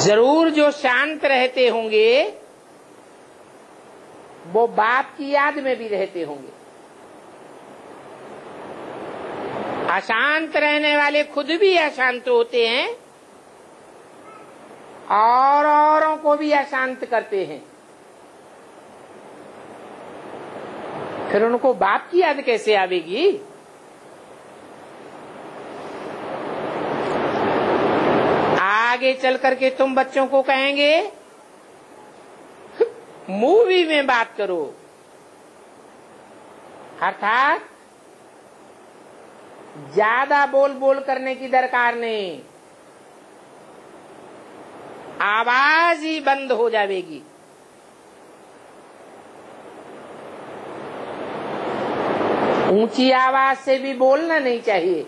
ज़रूर जो शांत रहते होंगे, वो बाप की याद में भी रहते होंगे। अशांत रहने वाले खुद भी अशांत होते हैं और औरों को भी अशांत करते हैं। फिर उनको बाप की याद कैसे आवेगी? आगे चल करके तुम बच्चों को कहेंगे, मूवी में बात करो। अर्थात, ज़्यादा बोल बोल करने की दरकार नहीं। आवाज़ ही बंद हो जाएगी। ऊँची आवाज़ से भी बोलना नहीं चाहिए।